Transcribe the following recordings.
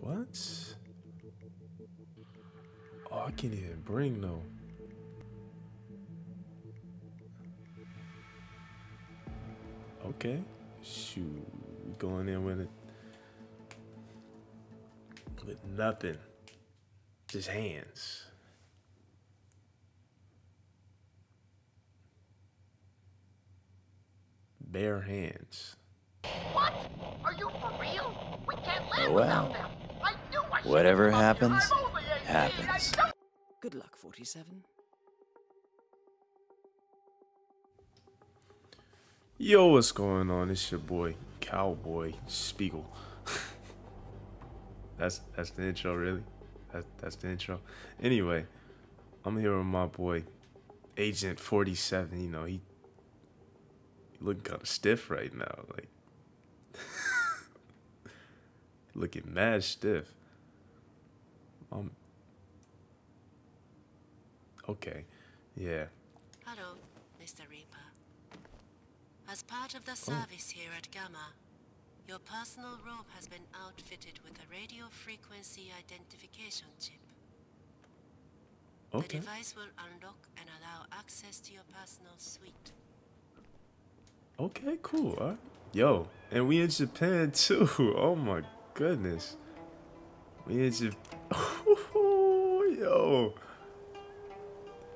What? Oh, I can't even bring no. Okay. Shoot. We going in with it. With nothing. Just hands. Bare hands. What? Are you for real? We can't live Oh, without them. I knew I should've Whatever happens, I'm only 18. I happens. Good luck, 47. Yo, what's going on? It's your boy, Cowboy Spiegel. that's that's the intro, really. That's that's the intro. Anyway, I'm here with my boy, Agent 47. You know, he, he looking kind of stiff right now. Like, looking mad stiff. Um. Okay, yeah. Hello, Mr. Rieper. As part of the service here at GAMA, your personal robe has been outfitted with a radio frequency identification chip. Okay. The device will unlock and allow access to your personal suite. Okay, cool. All right. Yo, and we in Japan too. Oh my goodness. We in Japan. Yo.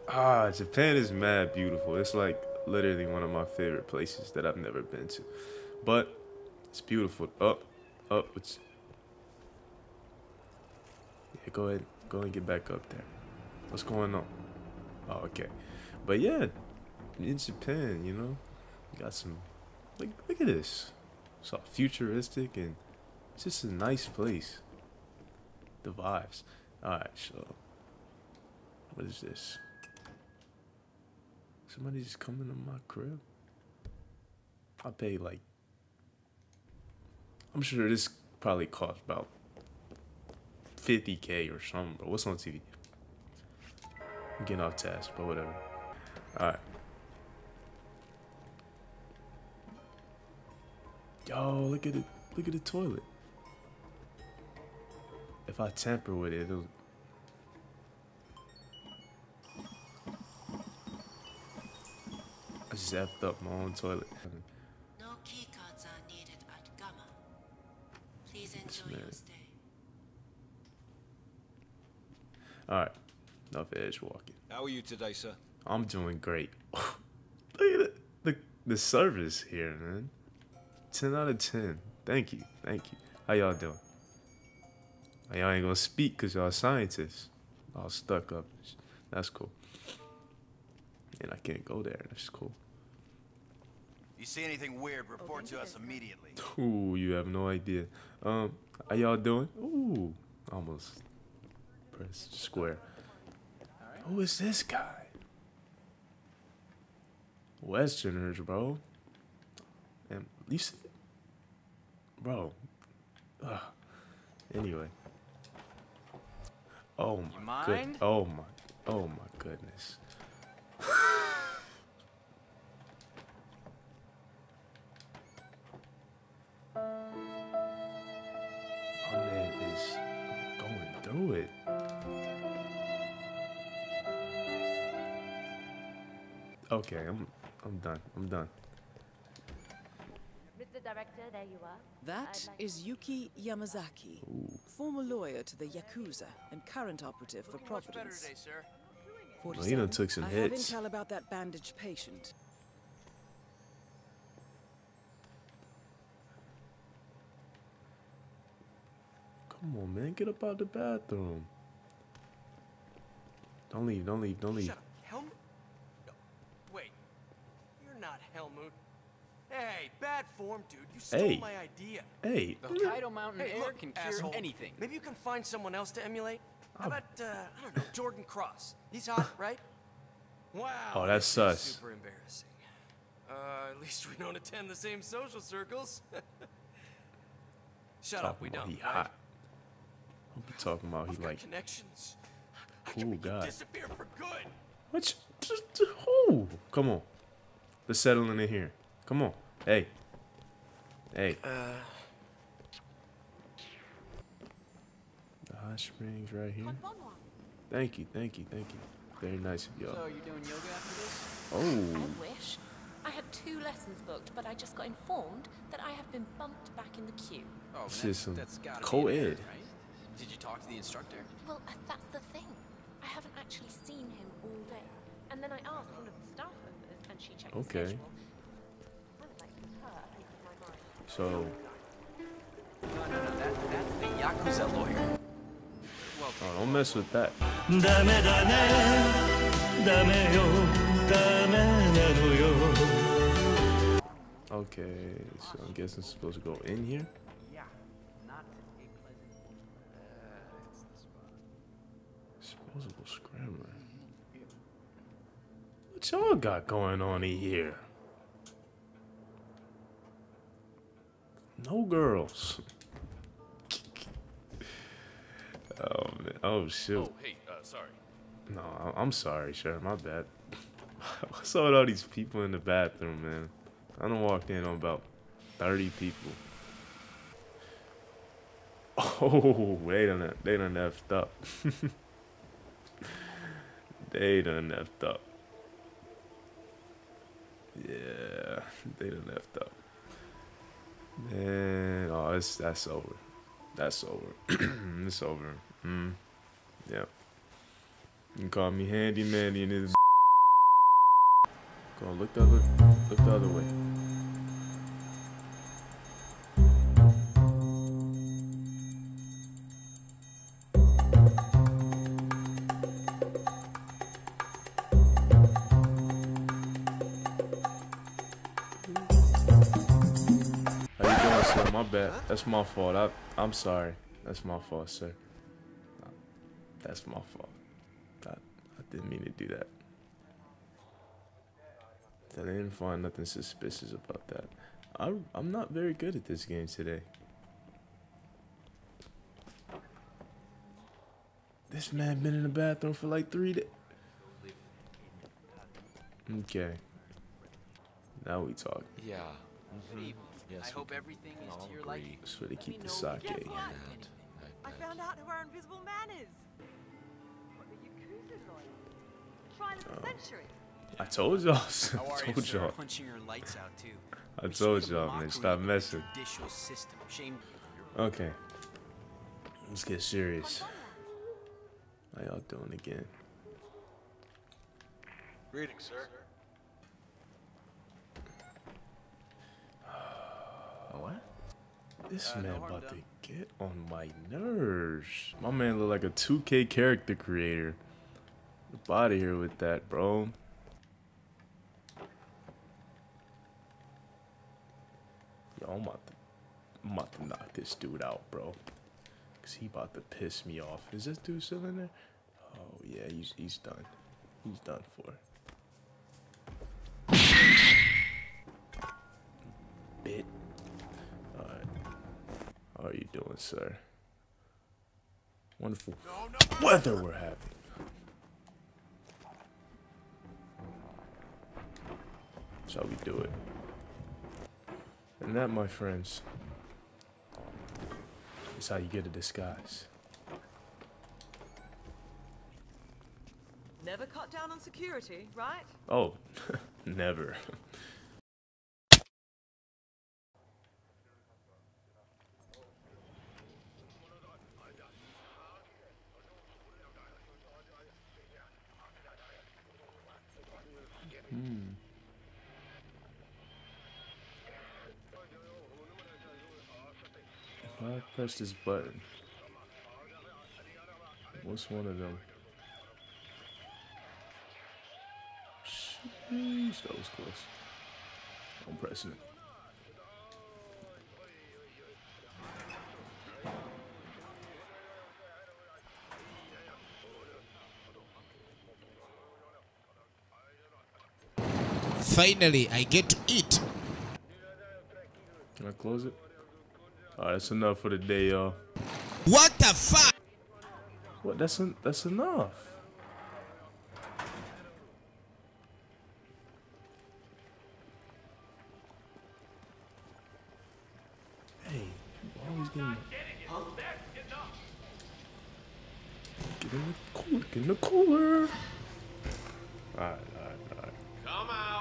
Ah, Japan is mad beautiful. It's like literally one of my favorite places that I've never been to. But it's beautiful. Up, up. It's... Yeah, go ahead. Go and get back up there. What's going on? Oh, okay. But yeah, in Japan, you know, got some Like, look at this. It's all futuristic and it's just a nice place. The vibes. Alright, so what is this? Somebody just coming to my crib? I pay like I'm sure this probably cost about 50k or something, but what's on TV? I'm getting off task, but whatever. Alright. Yo, look at it. Look at the toilet. If I tamper with it, it'll. I just effed up my own toilet. No keycards are needed at GAMA. Please enjoy your stay. Alright. Enough edge walking. How are you today, sir? I'm doing great. look at it. The, the service here, man. 10 out of 10. Thank you. Thank you. How y'all doing? Oh, Y'all ain't gonna speak because y'all scientists. All stuck up. That's cool. And I can't go there. That's cool. You see anything weird, report to us immediately. Ooh, you have no idea. Um, how y'all doing? Ooh, almost press square. Who is this guy? Westerners, bro. And you see, bro. Ugh. Anyway. Oh my good. Oh my. Oh my goodness. My man is going through it. Okay, I'm I'm done. I'm done. Mr. Director, there you are. That is Yuki Yamazaki, former lawyer to the Yakuza and current operative for Providence. sir. Well, he done took some I hits. have intel about that bandaged patient. Come on, man, get up out the bathroom. Don't leave. Don't leave. Don't leave. Shut up. Helmut? No. Wait. You're not Helmut. Hey, bad form, dude. You stole Hey. my idea. Hey, Hokkaido mountain Hey, air look, can cure asshole. anything. Maybe you can find someone else to emulate. How Oh. about, uh, I don't know, Jordan Cross? He's hot, right? Wow. Oh, that's this sus. Super embarrassing. Uh, at least we don't attend the same social circles. Shut up, we don't. he right? hot. I'm talking about he I've got like connections. I cool guy. disappear for good. what? you- Who? Come on, let's settle in here. Come on, hey, hey. The hot springs right here. Prends pour moi. Thank you, thank you, thank you. Very nice of y'all. So you're doing yoga after this? Oh, I wish. I had two lessons booked, but I just got informed that I have been bumped back in the queue. Oh, This man, is some that's gotta be co-ed. an right? Did you talk to the instructor? Well, uh, that's the thing. I haven't actually seen him all day. And then I asked one of the staff members, and she checked Okay. the schedule. Kind of like with her, I think of my mind. So. No, no, no, that, that's the Yakuza lawyer. Welcome. Oh, don't mess with that. Okay, so I'm guessing it's supposed to go in here. Yeah, not it's. Disposable scrambler. What y'all got going on here? No girls. oh man. Oh shoot. Oh, hey, uh, sorry. No, I- I'm sorry, sure. My bad. What's up with all these people in the bathroom, man? I done walked in on about 30 people. Oh, they done, they done effed up. they done effed up. Yeah, they done effed up. Man, oh, it's, that's over. That's over. it's over. Mm. Yeah. You call me handy mandy and this. Go on, look the other, look the other way. Bad. That's my fault. I, I'm sorry. That's my fault, sir. That's my fault. I, I didn't mean to do that. I didn't find nothing suspicious about that. I, I'm not very good at this game today. This man been in the bathroom for like three days. Okay. Now we talk. Yeah. Good evening. Yes, I hope can everything is all to your agree. liking. That's where they keep the sake. we can what? find And anything. I I found out who our invisible man is. What the Yakuza lawyer? Trial of the oh. century. I told y'all. I told y'all. Punching your lights out too. I told y'all, man. Stop messing. Judicial system. Shame. Okay. Let's get serious. How y'all doing again? Greetings, sir. What? This Uh, man harm about done. to get on my nerves. My man look like a 2K character creator. Up out of here with that, bro. Yo, I'm about to, I'm about to knock this dude out, bro. Cause he about to piss me off. Is this dude still in there? Oh yeah, he's he's done. He's done for. Bit. Alright. How are you doing, sir? Wonderful weather we're having. Shall we do it? And that, my friends, is how you get a disguise. Never cut down on security, right? Oh, never. I press this button, what's one of them? Sheesh, that was close. I'm pressing it. Finally, I get to eat. Can I close it? Alright, that's enough for the day, y'all. What the fuck? What? That's en- that's enough. Hey, you always getting. in the cooler. Get in the cooler. Alright, alright, alright. Come out,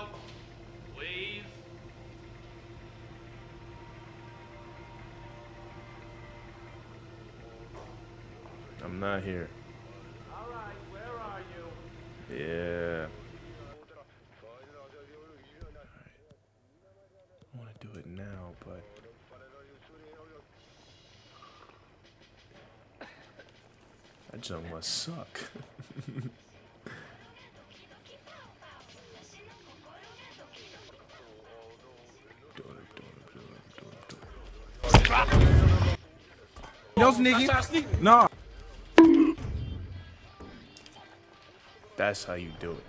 I'm not here. All right, where are you? Yeah. I want to do it now, but that junk must suck. Yo, Sneaky. Nah. That's how you do it.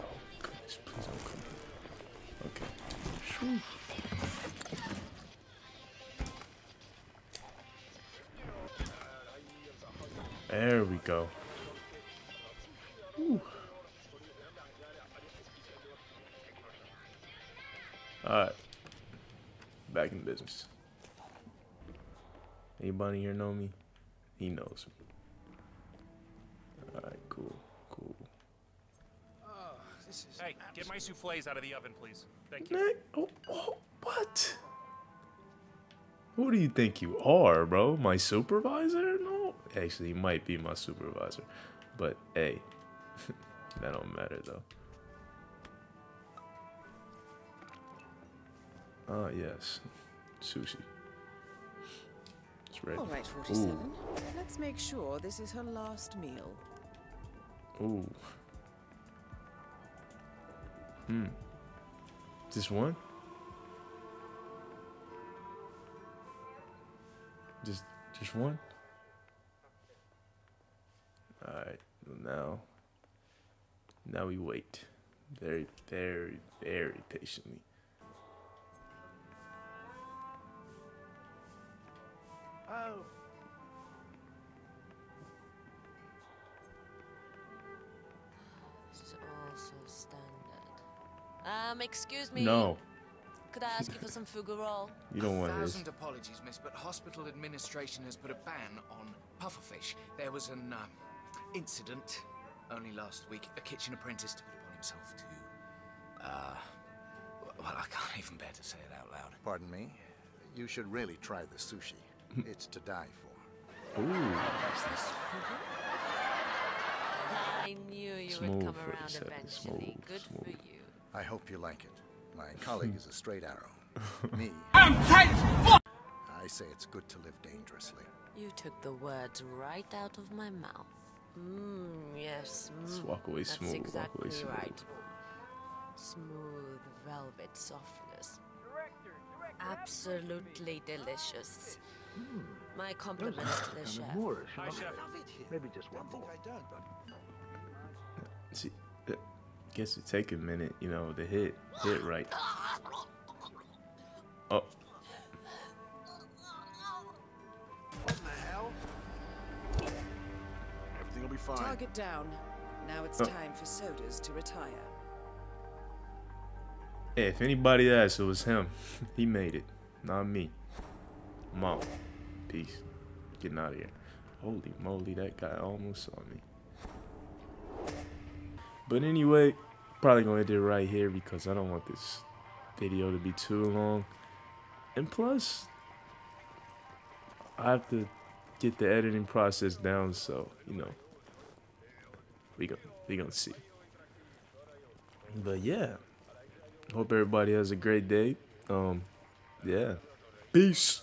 Oh, goodness, please don't come here. Okay. Phew. There we go. Whew. Alright. Back in business. Anybody here know me? He knows me. Alright, cool, cool. Hey, get my souffles out of the oven, please. Thank you. Nick, oh, oh, what? Who do you think you are, bro? My supervisor? No. Actually, he might be my supervisor. But, hey, that don't matter, though. Ah, yes. Sushi. It's ready. All right, 47. Let's make sure this is her last meal. Ooh. Hmm. Just one? Just just one? Alright, now now we wait. Very, very, very patiently. Um, excuse me. No. Could I ask you for some fugu roll? You don't want his. Thousand apologies, miss, but hospital administration has put a ban on pufferfish. There was an um, incident only last week. A kitchen apprentice took it upon himself to. Uh, well, I can't even bear to say it out loud. Pardon me? You should really try the sushi. it's to die for. Ooh. I knew you Smooth would come for around seven, eventually. smooth, Good for you. I hope you like it. My colleague is a straight arrow. Me. I'm tight I say it's good to live dangerously. You took the words right out of my mouth. Mmm, yes. Mm, Just walk away That's smooth, walk exactly away smooth. right. Smooth velvet softness. Absolutely delicious. My compliments to the chef. Hi, chef. Maybe just one more. See, uh, guess it take a minute, you know, to hit hit right. Oh, What the hell? Everything will be fine. Target down. Now it's Oh. time for Soders to retire. hey, if anybody asked, it was him. he made it, not me. Mom, peace. Getting out of here. Holy moly, that guy almost saw me. But anyway, probably gonna end it right here because I don't want this video to be too long. And plus, I have to get the editing process down, so you know, we go we gonna see. But yeah, hope everybody has a great day. Um, yeah, peace.